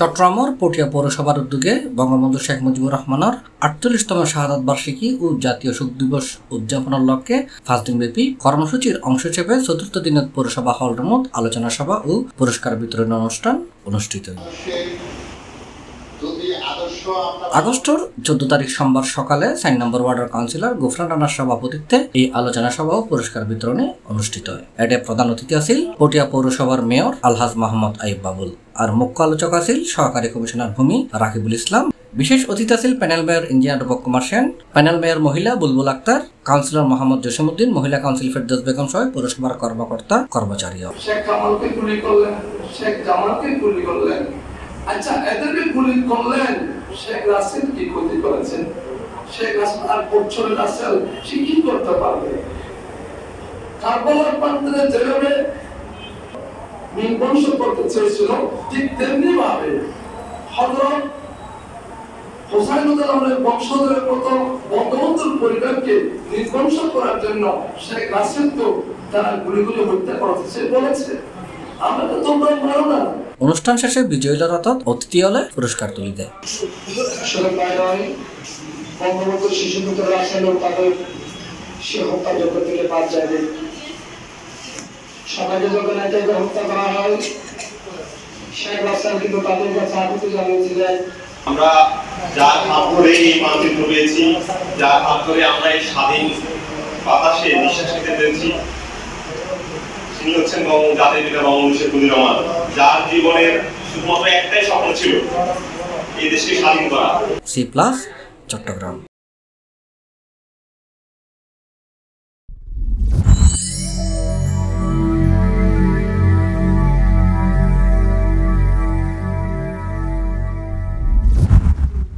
চট্টগ্রামের পটিয়া পৌরসভার উদ্যোগে বঙ্গবন্ধু শেখ মুজিবুর রহমানের আটচল্লিশতম শাহাদ বার্ষিকী ও জাতীয় শোক দিবস উদযাপনের লক্ষ্যে পাঁচ দিনব্যাপী কর্মসূচির অংশ হিসেবে চতুর্থ দিনের পৌরসভা হল রুমত আলোচনা সভা ও পুরস্কার বিতরণ অনুষ্ঠান অনুষ্ঠিত হয়। যদি আদর্শ আমরা আগস্টের চোদ্দ তারিখ সোমবার সকালে চার নম্বর ওয়ার্ডের কাউন্সিলর গোফরান রানার সভাপতিত্বে এই আলোচনা সভা ও পুরস্কার বিতরণে অনুষ্ঠিত হয়। এতে প্রধান অতিথি আছিল পটিয়া পৌরসভার মেয়র আলহাজ মোহাম্মদ আইব বাবুল আর মুখ্য আলোচক আছিল সহকারী কমিশনার ভূমি রাকিবুল ইসলাম। বিশেষ অতিথি আছিল panel mayor engineer Rupak Kumar Sen panel mayor মহিলা বুলবুল আক্তার কাউন্সিলর মোহাম্মদ জসিমুদ্দিন মহিলা কাউন্সিল ফেরদৌস বেগম সহ পৌরসভার কর্মকর্তা কর্মচারী শেখ কামালকে গুলি করলেন শেখ জামালকে গুলি করলেন। আচ্ছা এদেরকে গুলি করলেন শেখ রাসেল কি ক্ষতি করেছেন? শেখ আর রাসেল, সে কি করতে পারবে? প্রান্তরে যেভাবে করতে চেয়েছিল, ঠিক তেমনি ভাবে হজরত বংশধরের বঙ্গবন্ধুর পরিবারকে নির্বংশ করার জন্য শেখ রাসেল তো তারা গুলি গুলিগুলি হত্যা করেছে সে বলেছে আমরা তো তোমরা মারো না। অনুষ্ঠান শেষে বিজয়ী লড়াতত অতিথি হলে পুরস্কার তুলি দেয়। আসলে প্রায় নয় বঙ্গবন্ধু শিশু পুত্র রাসেলও তাদের সে হত্যাযজ্ঞ থেকে বাদ যাবে সবাইকে যখন একে একে হত্যা করা হয় শেখ রাসেল কিন্তু তাদের কাছে আকুতি জানিয়েছিলেন। আমরা যার হাত ধরে এই মানচিত্র পেয়েছি যার হাত ধরে আমরা এই স্বাধীন বাতাসে নিঃশ্বাস নিতে পেরেছি। তিনি হচ্ছেন বঙ্গ জাতির পিতা বঙ্গবন্ধু শেখ মুজিবুর রহমান, যার জীবনের শুধুমাত্র একটাই স্বপ্ন ছিল, এই দেশকে স্বাধীন করা। C plus Chittagong